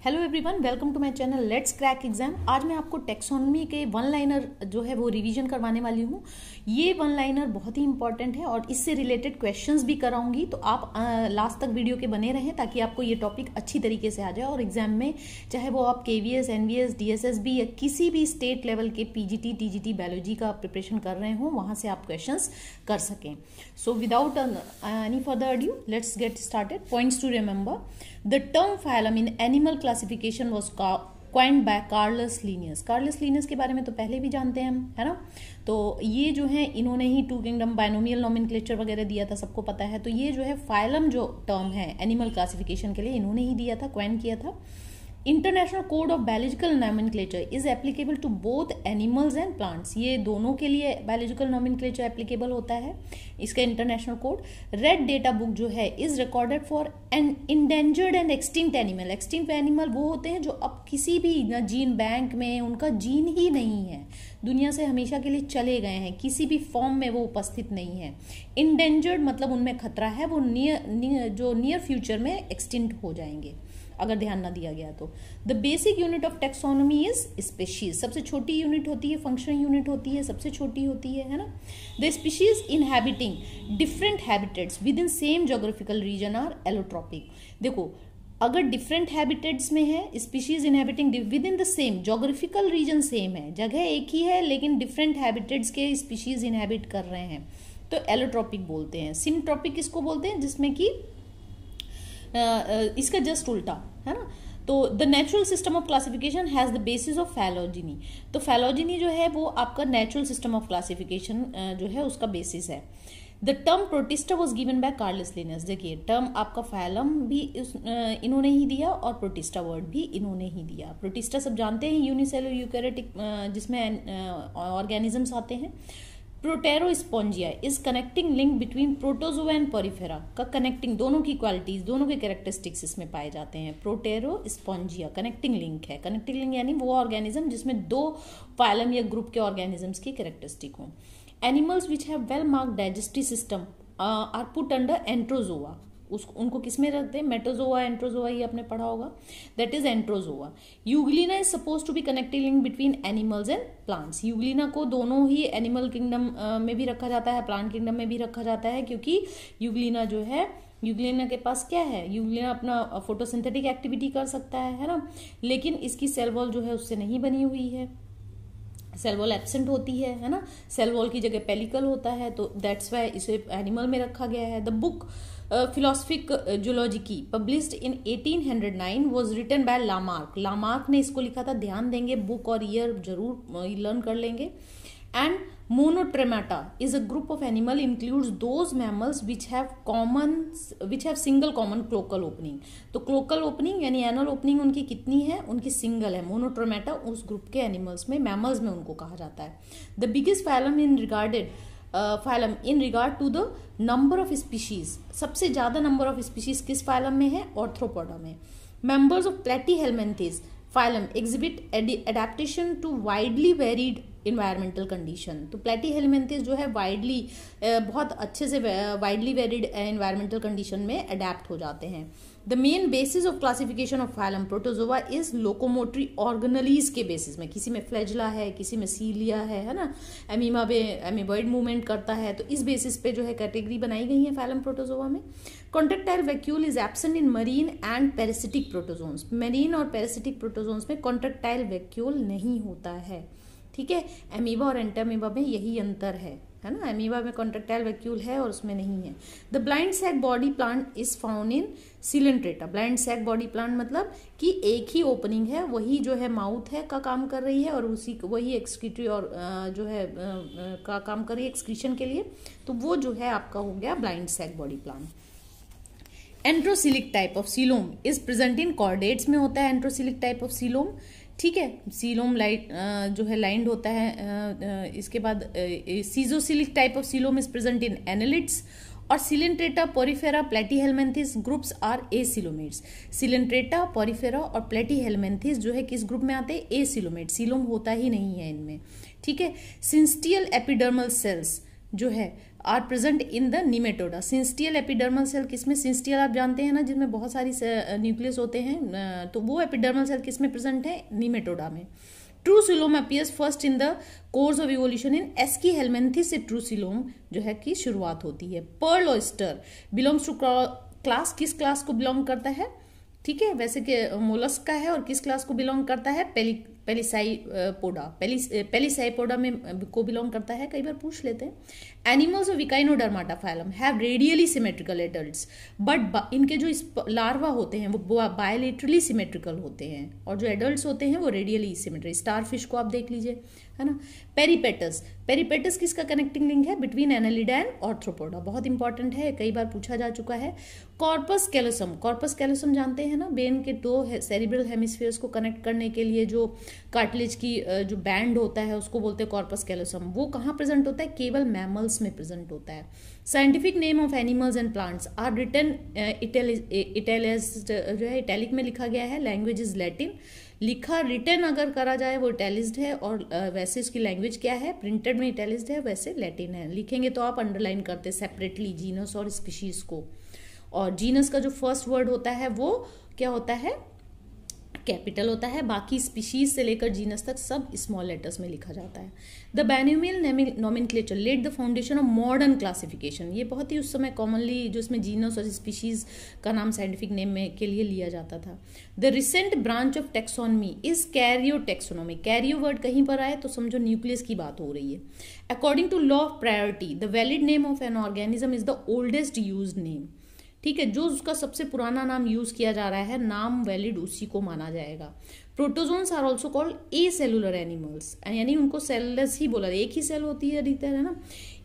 Hello everyone welcome to my channel let's crack exam आज मैं आपको टेक्सोनॉमी के वन लाइनर जो है वो रिवीजन करवाने वाली हूँ। ये वन लाइनर बहुत ही इंपॉर्टेंट है और इससे रिलेटेड क्वेश्चंस भी कराऊँगी। तो आप लास्ट तक वीडियो के बने रहें ताकि आपको ये टॉपिक अच्छी तरीके से आ जाए और एग्ज़ाम में चाहे वो आप K V S N S D S S B या किसी भी स्टेट लेवल के P G T T biology का प्रिपरेशन कर रहे हों, वहाँ से आप क्वेश्चन कर सकें। So without any further adieu let's get started points to remember the term phylum in animal classification was coined by Carolus Linnaeus Carolus Linnaeus के बारे में तो पहले भी जानते हैं हम, है ना? तो ये जो है, इन्होंने ही टू किंगडम बायनोमियल नॉमिन वगैरह दिया था, सबको पता है। तो ये जो है फाइलम जो टर्म है एनिमल क्लासिफिकेशन के लिए, इन्होंने ही दिया था क्वाइन किया था। International code of biological nomenclature is applicable to both animals and plants ये दोनों के लिए बायोलॉजिकल नॉमिनक्लेचर एप्लीकेबल होता है, इसका international code red data book जो है is recorded for an endangered and extinct animal extinct animal वो होते हैं जो अब किसी भी न जीन बैंक में, उनका जीन ही नहीं है। दुनिया से हमेशा के लिए चले गए हैं, किसी भी फॉर्म में वो उपस्थित नहीं है। इंडेंजर्ड मतलब उनमें खतरा है, वो नियर जो नियर फ्यूचर में एक्सटिंक्ट हो जाएँगे। अगर ध्यान ना दिया गया तो। The basic unit of taxonomy is species सबसे छोटी यूनिट होती है फंक्शनल यूनिट होती है, सबसे छोटी होती है है ना? The species inhabiting different habitats within same geographical region are allopatric देखो, अगर डिफरेंट हैबिटेट्स में है species inhabiting within the same geographical region same है। जगह एक ही है, लेकिन डिफरेंट हैबिटेट्स के स्पीशीज इनहेबिट कर रहे हैं। तो एलोट्रॉपिक बोलते हैं। सिमट्रॉपिक किसको बोलते हैं? जिसमें कि इसका जस्ट उल्टा, है ना? तो the natural system of classification has the basis of phylogeny तो फैलोजिनी जो है, वो आपका नेचुरल सिस्टम ऑफ़ क्लासिफिकेशन जो है, उसका बेसिस है। The term Protista was given by Carolus Linnaeus देखिए टर्म आपका फैलम भी इन्होंने ही दिया और प्रोटिस्टा वर्ड भी इन्होंने ही दिया। प्रोटिस्टा सब जानते हैं यूनिसेलर यूकेरेटिक जिसमें ऑर्गेनिजम्स आते हैं। Proterospongia is connecting link between Protozoa and Porifera का कनेक्टिंग दोनों की क्वालिटीज दोनों के कैरेक्टरिस्टिक्स इसमें पाए जाते हैं। प्रोटेरो स्पॉन्जिया कनेक्टिंग लिंक है। कनेक्टिंग लिंक यानी वो ऑर्गेनिज्म जिसमें दो फाइलम या ग्रुप के ऑर्गेनिजम्स की कैरेक्टरिस्टिक हों। Animals which have well mark digestive system are put under Enterozoa उस उनको किसमें रखते हैं मेटोजोआ, एंट्रोजोआ, ये आपने पढ़ा होगा। That is Enterozoa. Euglena is suppose to be connecting link between animals and plants Euglena को दोनों ही एनिमल किंगडम में भी रखा जाता है प्लांट किंगडम में भी रखा जाता है, क्योंकि यूग्लिना जो है यूग्लिना के पास क्या है? यूग्लिना अपना फोटोसिंथेटिक एक्टिविटी कर सकता है है ना? लेकिन इसकी सेल वॉल जो है, उससे नहीं बनी हुई है। सेल वॉल एबसेंट होती है है ना? सेल वॉल की जगह पेलिकल होता है तो दैट्स वाई इसे एनिमल में रखा गया है। The book Philosophie Zoologique published in 1809 was written by Lamarck Lamarck ने इसको लिखा था, ध्यान देंगे बुक और ईयर ज़रूर लर्न कर लेंगे। And Monotremata is a group of animal includes those mammals which have common which have single common cloacal opening तो क्लोकल ओपनिंग यानी एनल ओपनिंग उनकी कितनी है? उनकी सिंगल है। मोनोट्रोमेटा उस ग्रुप के एनिमल्स में मैमल्स में उनको कहा जाता है। The biggest phylum in regarded phylum in regard to the number of species सबसे ज़्यादा नंबर ऑफ़ स्पीशीज किस फाइलम में है? ऑर्थ्रोपोडा में। Members of Platyhelminthes phylum exhibit adaptation to widely varied environmental condition तो प्लेटी हेलमेंथिस जो है वाइडली बहुत अच्छे से वाइडली वेरिड इन्वायरमेंटल कंडीशन में अडेप्ट हो जाते हैं। The main basis of classification of phylum Protozoa is locomotory organelles के बेसिस में। किसी में फ्लैजला है, किसी में सीलिया है है ना? एमीमा में एमीबॉइड मूवमेंट करता है तो इस बेसिस पे जो है कैटेगरी बनाई गई है फाइलम प्रोटोजोवा में। Contractile vacuole is absent in marine and parasitic protozoans marine और पेरासिटिक प्रोटोजोन्स में कॉन्ट्रेक्टाइल वैक्यूल नहीं होता है। ठीक है? एमीबा और एंटामीबा में यही अंतर है है ना? एमीबा में कॉन्ट्रेक्टाइल वैक्यूल है और उसमें नहीं है। The blind sac body plan is found in Coelenterata blind sac body plan मतलब कि एक ही ओपनिंग है, वही जो है माउथ है का काम कर रही है और उसी वही एक्सक्रीटरी और जो है का काम कर रही है एक्सक्रीशन के लिए। तो वो जो है आपका हो गया blind sac body plan enterocoelic type of coelom is present in chordates में होता है एंट्रोसिलिक टाइप ऑफ़ सीलोम ठीक है, सीलोम लाइट जो है लाइंड होता है इसके बाद schizocoelic type of coelom is present in annelids और Coelenterata, Porifera, Platyhelminthes groups are acoelomates Coelenterata, Porifera और प्लेटीहेलमेंथिस जो है किस ग्रुप में आते हैं? ए सिलोमेट सीलोम होता ही नहीं है इनमें. ठीक है? सिंस्टियल एपिडर्मल सेल्स जो है are present in the Nematoda syncytial epidermal cell किसमें सिंस्टियल आप जानते हैं ना जिसमें बहुत सारी न्यूक्लियस होते हैं तो वो एपिडर्मल सेल किसमें प्रेजेंट है? निमेटोडा में. True coelom appears first in the course of evolution in Aschelminthes से ट्रूसिलोम जो है की शुरुआत होती है. Pearl oyster belongs to class किस क्लास को बिलोंग करता है? ठीक है? वैसे कि मोलस्क का है और किस क्लास को बिलोंग करता है? पेली, पेलिसाई पोडा। पेलिसाई पोडा में को बिलोंग करता है? कई बार पूछ लेते हैं। Animals of Echinodermata phylum have radially symmetrical adults but इनके जो लार्वा होते हैं, वो बायोलेटरली सिमेट्रिकल होते हैं। और जो एडल्ट होते हैं, वो रेडियली सिमेट्रिक स्टार फ़िश को आप देख लीजिए। है ना? पेरीपेटस पेरीपेटस किसका कनेक्टिंग लिंक है? बिटवीन एनालिडा एंड ऑर्थ्रोपोडा बहुत इंपॉर्टेंट है, कई बार पूछा जा चुका है। कॉर्पस कैलोसम कॉर्पस कैलोसम जानते हैं ना? बेन के दो सेरिब्रल हेमिस्फीयर्स को कनेक्ट करने के लिए जो कार्टिलेज की जो बैंड होता है, उसको बोलते हैं कॉर्पस कैलोसम वो कहाँ प्रेजेंट होता है? केवल मैमल्स में प्रेजेंट होता है। Scientific name of animals and plants are written italics जो है इटैलिक में लिखा गया है। लैंग्वेज इज़ लैटिन लिखा रिटर्न अगर करा जाए, वो इटैलिस्ड है और वैसे इसकी लैंग्वेज क्या है? प्रिंटेड में इटैलिस्ड है, वैसे लैटिन है। लिखेंगे तो आप अंडरलाइन करते सेपरेटली जीनस और स्पीशीज को। और जीनस का जो फ़र्स्ट वर्ड होता है, वो क्या होता है? कैपिटल होता है, बाकी स्पीशीज से लेकर जीनस तक सब स्मॉल लेटर्स में लिखा जाता है। The binomial nomenclature laid the foundation of modern classification ये बहुत ही उस समय कॉमनली जो इसमें जीनस और स्पीशीज का नाम साइंटिफिक नेम में के लिए लिया जाता था। The recent branch of taxonomy is karyotaxonomy karyo word कहीं पर आए तो समझो न्यूक्लियस की बात हो रही है। According to law of priority the valid name of an organism is the oldest use name ठीक है, जो उसका सबसे पुराना नाम यूज़ किया जा रहा है, नाम वैलिड उसी को माना जाएगा। Protozoans are also called acellular animals यानी उनको सेललेस ही बोला, एक ही सेल होती है अधिकतर, है ना?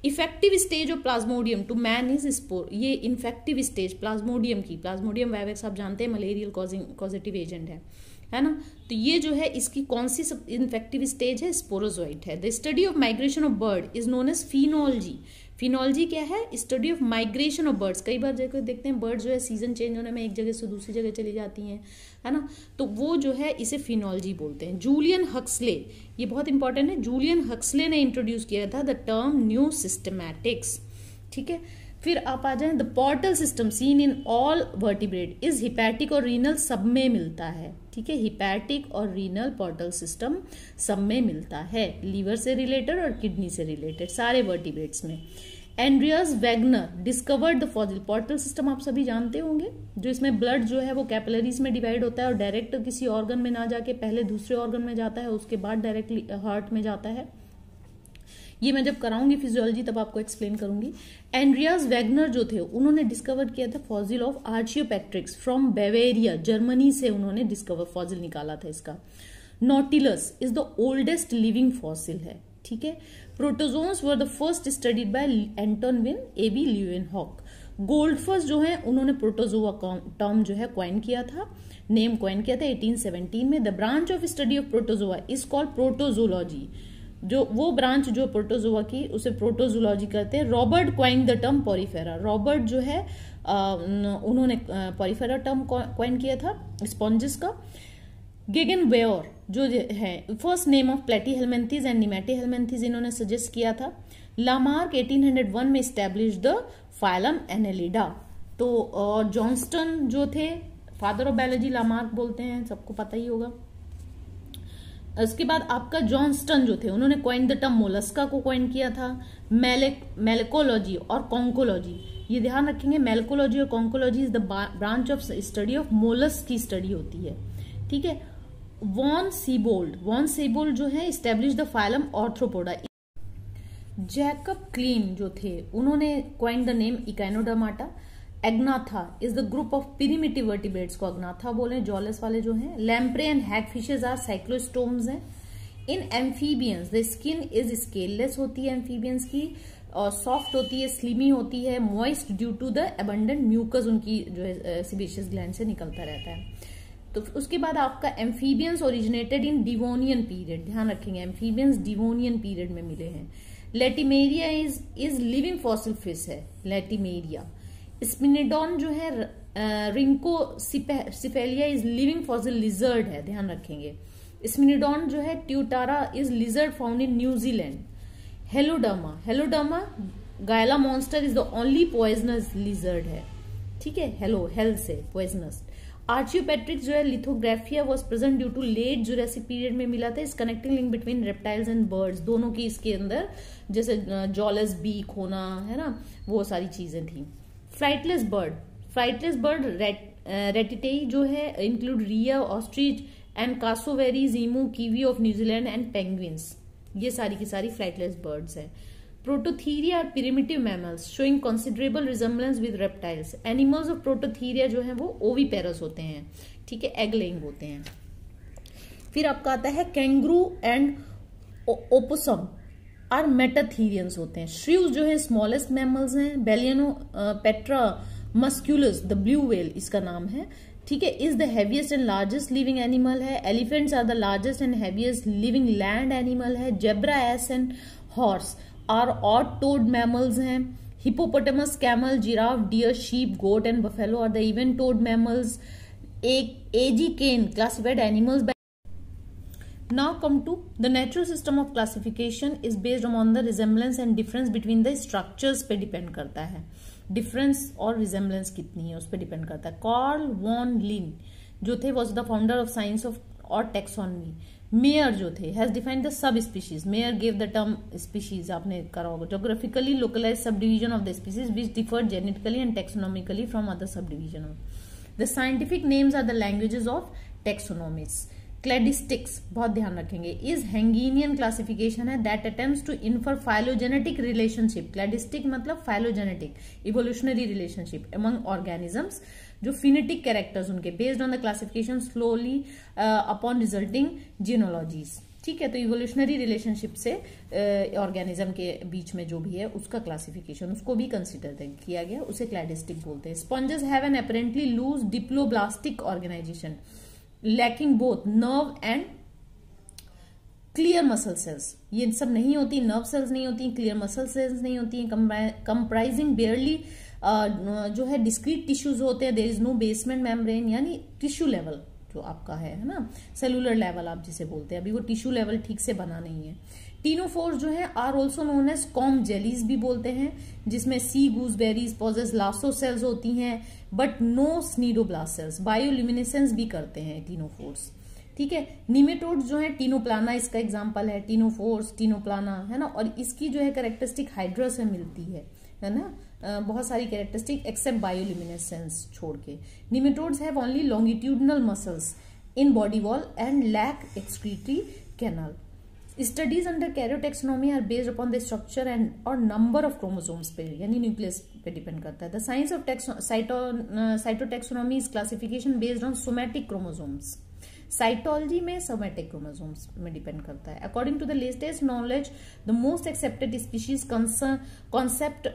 Effective stage of Plasmodium to man is spore ये इन्फेक्टिव स्टेज प्लाज्मोडियम की प्लाज्मोडियम वाइवेक्स आप जानते हैं मलेरियल कॉजिटिव एजेंट है है ना? तो ये जो है, इसकी कौन सी इन्फेक्टिव स्टेज है? स्पोरोजोइट है। The study of migration of bird is known as phenology phenology क्या है? Study of migration of birds कई बार जगह देखते हैं बर्ड्स जो है सीज़न चेंज होने में एक जगह से दूसरी जगह चली जाती हैं, है ना? तो वो जो है, इसे फिनोलॉजी बोलते हैं। जूलियन हक्सले ये बहुत इंपॉर्टेंट है जूलियन हक्सले ने इंट्रोड्यूस किया था द टर्म न्यू सिस्टमैटिक्स ठीक है? फिर आप आ जाए the portal system seen in all vertebrate is hepatic और रीनल सब में मिलता है। ठीक है हिपैटिक और रीनल पोर्टल सिस्टम सब में मिलता है। लीवर से रिलेटेड और किडनी से रिलेटेड सारे वर्टिब्रेट्स में। Andreas Wagner discovered the fossil portal system आप सभी जानते होंगे, जो इसमें ब्लड जो है वो कैपलरीज में डिवाइड होता है और डायरेक्ट किसी ऑर्गन में ना जाके पहले दूसरे ऑर्गन में जाता है, उसके बाद डायरेक्टली हार्ट में जाता है। ये मैं जब कराऊँगी फिजियोलॉजी तब आपको एक्सप्लेन करूँगी। एंड्रियास वैगनर जो थे, उन्होंने डिस्कवर किया था fossil of Archaeopteryx from Bavaria Germany से उन्होंने डिस्कवर फॉजिल निकाला था इसका। Nautilus is the oldest living fossil है, ठीक है? Protozoans were the first studied by Anton van A B Leeuwenhoek Goldfuss जो है, उन्होंने प्रोटोजोआ टर्म जो है क्वाइन किया था नेम क्वाइन किया था 1817 में। The branch of study of Protozoa is called protozoology जो, वो ब्रांच जो प्रोटोजोआ की, उसे प्रोटोजोलॉजी कहते हैं। Robert coin the term Porifera Robert जो है उन्होंने पॉरीफेरा टर्म क्वाइन किया था स्पॉन्जिस का। गेगन वेयर जो है first name of Platyhelminthes and Nemathelminthes इन्होंने सजेस्ट किया था। लामार्क 1801 में स्टैब्लिश द फाइलम एनेलिडा तो जॉन्स्टन जो थे फादर ऑफ़ बायोलॉजी लामार्क बोलते हैं, सबको पता ही होगा। उसके बाद आपका जॉन्स्टन जो थे, उन्होंने क्वाइन द टर्म मोलस्का को क्वाइन किया था। मेलेक मेलेकोलॉजी और कॉन्कोलॉजी। ये ध्यान रखेंगे, मेलकोलॉजी और conchology is the branch of study of mollusc की स्टडी होती है। ठीक है? वॉन सीबोल्ड वॉन सीबोल्ड जो है establish the phylum Arthropoda Jacob Klein जो थे, उन्होंने coin the name Echinodermata Agnatha is the group of primitive vertebrates को अग्नाथा बोले जॉलेस वाले जो हैं। Lamprey and hag fishes are cyclostomes हैं। In amphibians the skin is scaleless होती है एम्फीबियंस की, और सॉफ्ट होती है स्लिमी होती है moist due to the abundant mucus उनकी जो है सिबेशियस ग्लैंड से निकलता रहता है। तो उसके बाद आपका amphibians originated in Devonian period ध्यान रखेंगे एम्फीबियंस डिवोनियन पीरियड में मिले हैं। Latimeria is is living fossil fish है लेटिमेरिया स्पिनिडॉन जो है Rhynchocephalia is living fossil lizard है, ध्यान रखेंगे। स्मिनिडॉन जो है tuatara is lizard found in New Zealand Heloderma Heloderma Gila monster is the only poisonous lizard है। ठीक है? हेलो हेल्थ से पॉइजनस आर्चियोपेट्रिक जो है lithographica was present due to late Jurassic period में मिला था। इस connecting link between reptiles and birds दोनों की इसके अंदर, जैसे जॉलस बीक होना, है ना? वो सारी चीज़ें थी। Flightless bird flightless bird Ratitae जो है include Rhea, ostrich and cassowaries emu kiwi of New Zealand and penguins ये सारी की सारी फ्लाइटलेस बर्ड्स है। Prototheria are primitive mammals showing considerable resemblance with reptiles animals of Prototheria जो है, वो ओवी पेरस होते हैं। ठीक है एग लेइंग होते हैं। फिर आपका आता है kangaroo and opossum are metatherians होते हैं। श्रीव्स जो है स्मॉलेस्ट मैमल्स हैं Balaenoptera musculus the blue whale इसका नाम है। ठीक है is the heaviest and largest living animal है। Elephants are the largest and heaviest living land animal है। Zebras and horse are odd toed mammals हैं। Hippopotamus camel giraffe deer sheep goat and buffalo are the even toed mammals एक एजी can classified animals now come to the natural system of classification is based on the resemblance and difference between the structures पे depend करता है। Difference और resemblance कितनी है, उस पर depend करता है। कार्ल वॉन लिन जो थे was the founder of science of और टेक्सोनमी मेयर जो थे has defined the sub species Mayr gave the term species आपने करा होगा। Geographically localize sub division of the species which differ genetically and taxonomically from other sub division of the scientific names are the languages of taxonomics cladistics बहुत ध्यान रखेंगे। Is Hennigian classification है that attempt to infer phylogenetic relationship cladistic मतलब phylogenetic evolutionary relationship among organisms जो phenetic characters उनके based on the classification slowly upon resulting genealogies ठीक है तो इवोल्यूशनरी रिलेशनशिप से ऑर्गेनिज्म uh, के बीच में जो भी है उसका क्लासिफिकेशन उसको भी कंसिडर किया गया उसे क्लैडिस्टिक बोलते हैं। Sponges have an apparently loose diploblastic organization lacking both nerve and clear muscle cells ये सब नहीं होती नर्व सेल्स नहीं होती क्लियर मसल सेल्स नहीं होती कंप्राइजिंग बेयरली जो है डिस्क्रीट टिश्यूज होते हैं there is no basement membrane यानी टिश्यू लेवल जो आपका है है ना? सेलुलर लेवल आप जिसे बोलते हैं। अभी वो टिश्यू लेवल ठीक से बना नहीं है। टीनोफोर्स जो है are also known as comb jellies भी बोलते हैं, जिसमें sea gooseberries possess lasso cells होती हैं but no cnidoblast cells bioluminescence भी करते हैं टीनोफोर्स ठीक है? निमेटोड जो है टीनोप्लाना इसका एग्ज़ाम्पल है टीनोफोर्स टीनोप्लाना है ना? और इसकी जो है करेक्टरिस्टिक हाइड्रोस में मिलती है है ना? बहुत सारी कैरेक्टरिस्टिक एक्सेप्ट बायोल्यूमिनेसेंस छोड़ के। Nematodes have only longitudinal muscles in body wall and lack excretory canal studies under karyotaxonomy are based upon the structure and और नंबर ऑफ़ क्रोमोसोम्स पे यानी न्यूक्लियस पे डिपेंड करता है the science of cytotaxonomy is classification based on somatic chromosomes cytology में somatic chromosomes में depend करता है according to the latest knowledge the most accepted species concept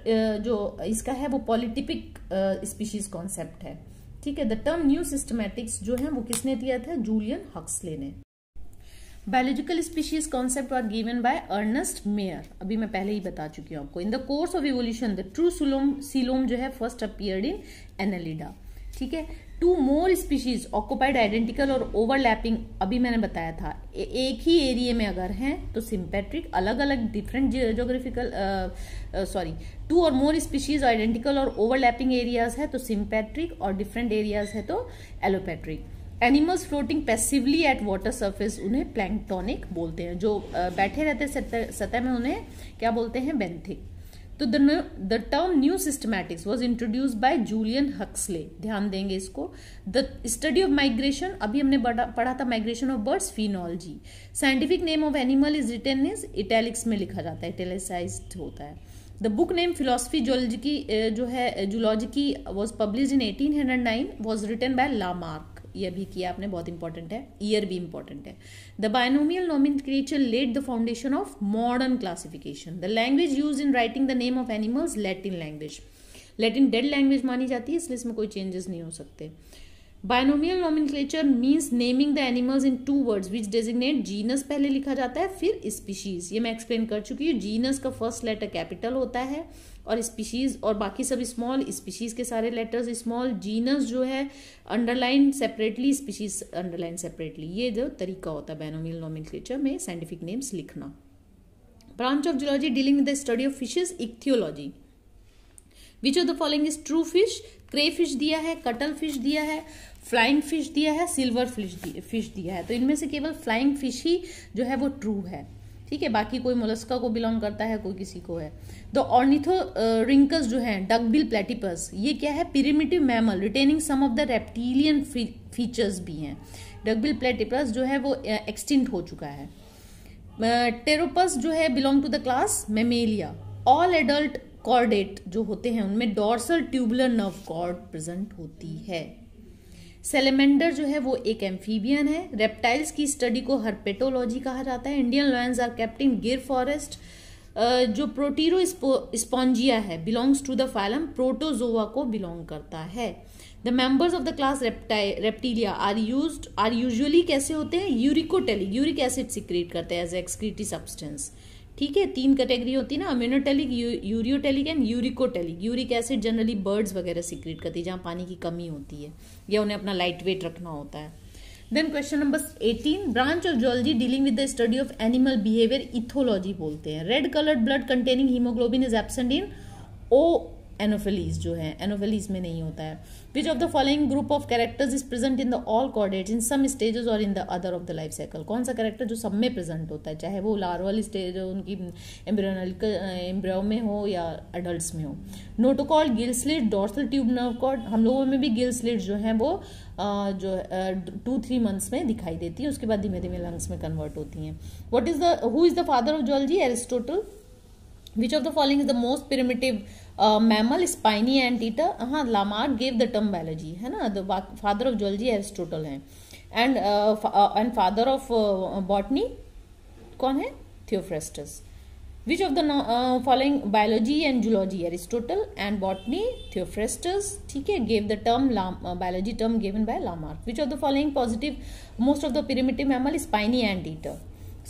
जो इसका है वो पॉलिटिपिक स्पीशीज कॉन्सेप्ट है ठीक है द टर्म न्यू सिस्टमैटिक्स जो है वो किसने दिया था जूलियन हक्सले ने biological species concept are given by Ernest Mayr अभी मैं पहले ही बता चुकी हूँ आपको। In the course of evolution the true coelom coelom जो है फ़र्स्ट अपियर्ड इन एनालिडा ठीक है? Two more species occupied identical और ओवरलैपिंग अभी मैंने बताया था। ए, एक ही एरिया में अगर हैं तो सिंपेट्रिक अलग अलग डिफरेंट जोग्राफिकल सॉरी टू और मोर स्पीशीज आइडेंटिकल और ओवरलैपिंग एरियाज़ है तो सिंपेट्रिक और डिफरेंट एरियाज़ है तो allopatric animals floating passively at water surface उन्हें प्लैंक्टोनिक बोलते हैं, जो बैठे रहते सतह में उन्हें क्या बोलते हैं? बेंथिक तो the term new systematics was introduce by Julian Huxley ध्यान देंगे इसको। द स्टडी ऑफ़ माइग्रेशन अभी हमने पढ़ा था migration of birds phenology scientific name of animal is written is italics में लिखा जाता है इटेलिसाइज होता है। The book name Philosophie Zoologique जो है Zoologique was publish in eighteen hundred nine was written by Lamarck ये भी किया आपने, बहुत इंपॉर्टेंट है ईयर भी इंपॉर्टेंट है. The binomial nomenclature led the foundation of modern classification the language use in writing the name of animals Latin language Latin dead language मानी जाती है, इसलिए इसमें कोई चेंजेस नहीं हो सकते. Binomial nomenclature means naming the animals in two words which designate genus पहले लिखा जाता है, फिर स्पीशीज ये मैं एक्सप्लेन कर चुकी हूँ जीनस का फ़र्स्ट लेटर कैपिटल होता है और स्पीशीज और बाकी सब स्मॉल स्पीशीज के सारे लेटर्स स्मॉल जीनस जो है underline separately species underline separately ये जो तरीका होता है बैनोमियल नोमिनक्लेचर में साइंटिफिक नेम्स लिखना. Branch of zoology dealing the study of fishes ichthyology which of the following is true fish crayfish दिया है कटल फ़िश दिया है फ्लाइंग फ़िश दिया है सिल्वर फ़िश फ़िश दिया है। तो इनमें से केवल फ्लाइंग फ़िश ही जो है वो ट्रू है। ठीक है? बाकी कोई मोलस्का को बिलोंग करता है कोई किसी को है। द ऑर्निथो रिंकस जो है डकबिल प्लेटिपस ये क्या है? Primitive mammal retaining some of the reptilian features भी हैं। डकबिल प्लेटिपस जो है वो एक्सटिंट uh, हो चुका है। टेरोपस जो है belong to the class Mammalia all adult chordate जो होते हैं उनमें dorsal tubular nerve cord present होती है। सेलेमेंडर जो है वो एक एम्फीबियन है. रेप्टाइल्स की स्टडी को हर्पेटोलॉजी कहा जाता है. Indian lions are kept in Gir forest जो प्रोटीरो स्पॉन्जिया है belongs to the phylum Protozoa को बिलोंग करता है. The members of the class Reptilia are use are usually कैसे होते हैं? यूरिकोटेलिक यूरिक एसिड सिक्रेट करते हैं एज एक्सक्रीटी सब्सटेंस ठीक है, तीन कैटेगरी होती है ना ammonotelic ureotelic and uricotelic uric acid generally birds वगैरह सिक्रेट करती है, जहाँ पानी की कमी होती है, या उन्हें अपना लाइट वेट रखना होता है। Then question number 18 branch of zoology dealing with the study of animal behaviour ethology बोलते हैं। Red coloured blood containing haemoglobin is absent in oh Anopheles जो है एनोफिलीज में नहीं होता है। Which of the following group of characters is present in the all chordates in some stages और in the other of the life cycle कौन सा character जो सब में प्रेजेंट होता है? चाहे वो लार्वल स्टेज उनकी एम्ब्रियो में हो या एडल्ट में हो। Notochord gill slit dorsal tube nerve cord हम लोगों में भी गिल स्लिट जो है वो जो टू थ्री मंथ्स में दिखाई देती है। उसके बाद धीमे धीमे लंग्स में कन्वर्ट होती हैं। What is the who is the father of zoology Aristotle which of the following is the most primitive mammal spiny anteater हाँ Lamarck gave the term biology है ना? फादर ऑफ़ जोलॉजी एरिस्टोटल है। And and father of botany कौन है? Theophrastus which of the following biology and zoology Aristotle and botany Theophrastus ठीक है gave the term biology term given by Lamarck which of the following positive most of the primitive mammal spiny anteater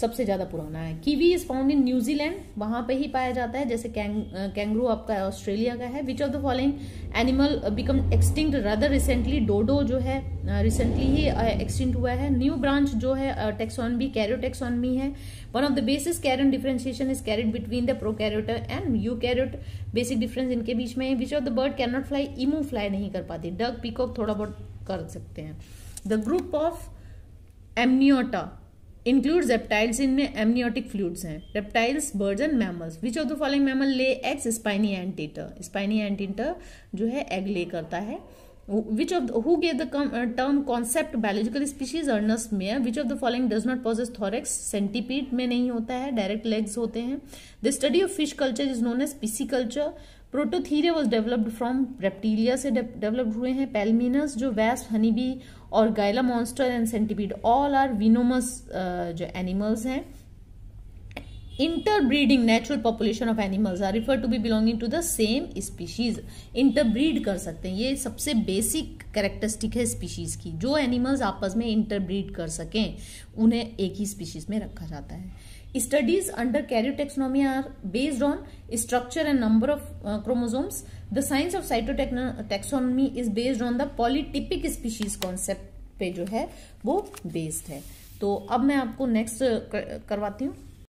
सबसे ज़्यादा पुराना है। Kiwi is found in New Zealand वहाँ पे ही पाया जाता है, जैसे कैंगरू आपका ऑस्ट्रेलिया का है which of the following animal become extinct rather recently dodo जो है रिसेंटली ही एक्सटिंक्ट हुआ है। न्यू ब्रांच जो है टेक्सोनमी कैरियोटेक्सोनमी है। One of the basis Karen differentiation is carried between the pro prokaryote and eukaryote basic difference इनके बीच में which of the bird can not fly emu fly नहीं कर पाती। डग पीकॉक थोड़ा बहुत कर सकते हैं। The group of Amniota include reptiles इनमें एमनियोटिक फ्लूड्स हैं. Reptiles birds and mammals which of the following mammal lay eggs spiny anteater spiny anteater जो है एग ले करता है. Which of who gave the term concept biological species Ernst Mayr which of the following does not possess thorax centipede में नहीं होता है. Direct legs होते हैं. The study of fish culture is known as pisciculture Prototheria was developed from Reptilia से developed हुए हैं. पेलमिनस जो वेस्ट हनीबी और Gila monster and centipede all are venomous जो एनिमल्स हैं. Interbreeding natural population of animals are refer to be belonging to the same species interbreed कर सकते हैं. ये सबसे बेसिक करेक्टरिस्टिक है स्पीशीज की. जो एनिमल्स आपस में इंटरब्रीड कर सकें, उन्हें एक ही स्पीशीज में रखा जाता है. Studies under karyotaxonomy are based on structure and number of uh, chromosomes. The science of cytotaxonomy is based on the polytypic species concept पे जो है वो बेस्ड है तो अब मैं आपको नेक्स्ट करवाती हूँ